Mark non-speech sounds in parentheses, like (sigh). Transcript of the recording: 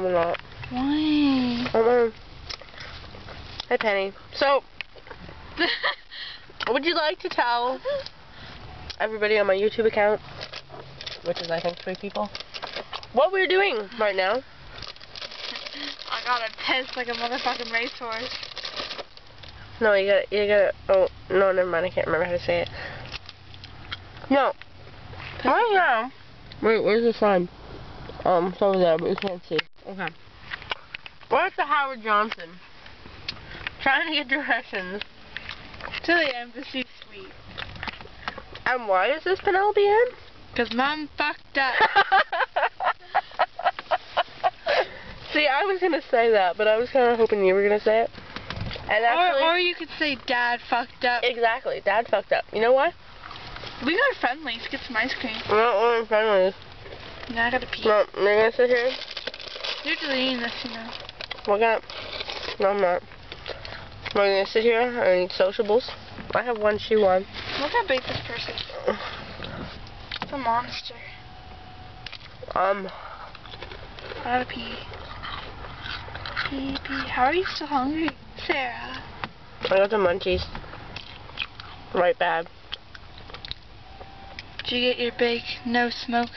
Not. Why? Um, Hey, Penny. So, (laughs) would you like to tell everybody on my YouTube account, which is I think three people, what we're doing right now? I got a piss like a motherfucking racehorse. No, you gotta, you gotta, oh, no, never mind, I can't remember how to say it. No. Right now. Wait, where's the sign? Um, it's over there, but you can't see. Okay. We're the Howard Johnson. Trying to get directions. To the embassy suite. And why is this Penelope in? Cause mom fucked up. (laughs) See, I was gonna say that, but I was kind of hoping you were gonna say it. And actually, or, or you could say dad fucked up. exactly, Dad fucked up. You know what? We got Friendly's. Get some ice cream. We're not one Friendly's. Now I gotta pee. No, you're gonna sit here. You're deleting this, you know. We're gonna. No, I'm not. We're gonna sit here and eat sociables. I have one shoe on. Look how big this purse is. It's a monster. Um, I gotta pee. Pee, pee. How are you still hungry, Sarah? I got the munchies. Right bad. Did you get your big no smoke